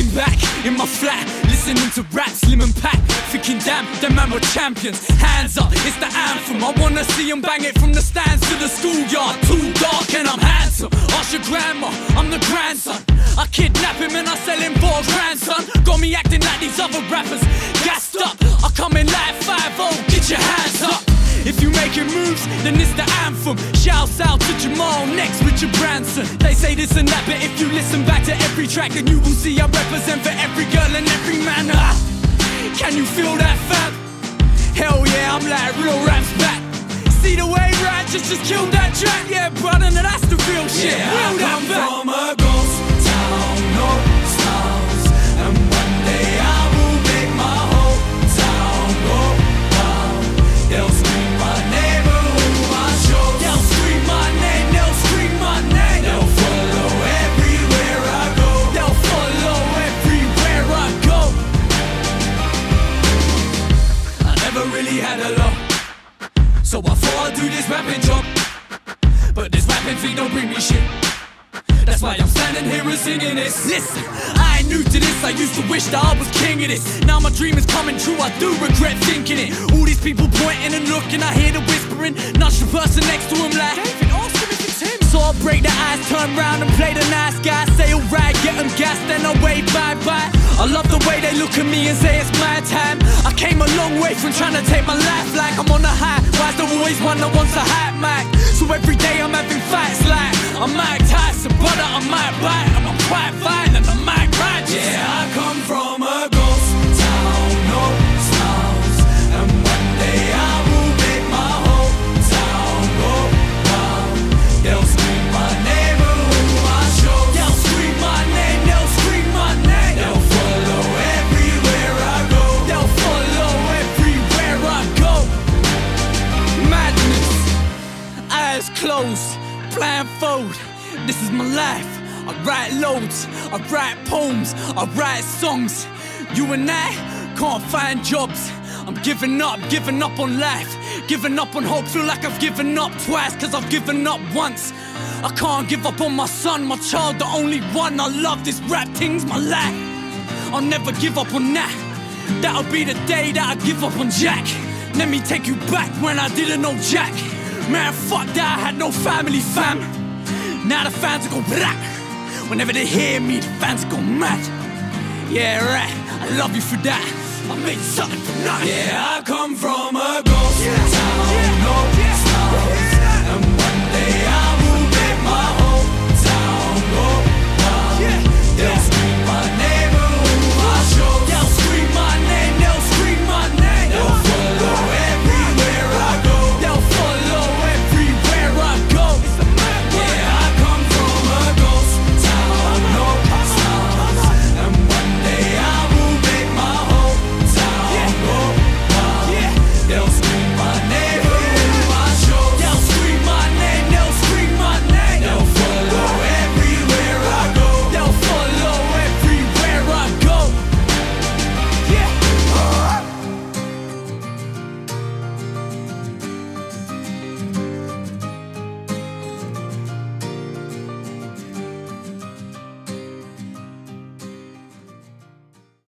Looking back in my flat, listening to rap, slim and Pac. Thinking, damn, them man were champions. Hands up, it's the anthem. I wanna see them bang it from the stands to the schoolyard. Too dark and I'm handsome. Ask your grandma, I'm the grandson. I kidnap him and I sell him for a grandson. Got me acting like these other rappers. Gassed then it's the anthem. Shouts out to Jamal next Richard Branson. They say this and that, but if you listen back to every track, then you will see I represent for every girl and every man. Ah, can you feel that fam? Hell yeah, I'm like real raps back. See the way Ratchet just killed that track, yeah, brother, now that's the real shit. Yeah, real I that back. So I thought I'd do this rapping job. But this rapping thing don't bring me shit. That's why I'm standing here and singing this. Listen, I ain't new to this. I used to wish that I was king of this. Now my dream is coming true. I do regret thinking it. All these people pointing and looking, I hear the whispering. Nudge the person next to him like, David, ask him if it's him. So I break the ice, turn round and play the nice guy. Say alright, get them gassed, then I wave bye bye. I love the way they look at me and say it's my time. I came a long way from trying to take my life like I'm on a high. Why's there always one that wants a hot mic? So every day I'm having fights like I'm Mike Tyson, brother, I might bite. Blindfold. This is my life. I write loads, I write poems, I write songs. You and I can't find jobs. I'm giving up, giving up on life, giving up on hope. Feel like I've given up twice, cause I've given up once. I can't give up on my son, my child, the only one. I love this rap thing's my life. I'll never give up on that. That'll be the day that I give up on Jack. Let me take you back when I didn't know Jack. Man, fuck that, I had no family, fam. Now the fans go black. Whenever they hear me, the fans go mad. Yeah, right, I love you for that. I made something nothing. Yeah, I come from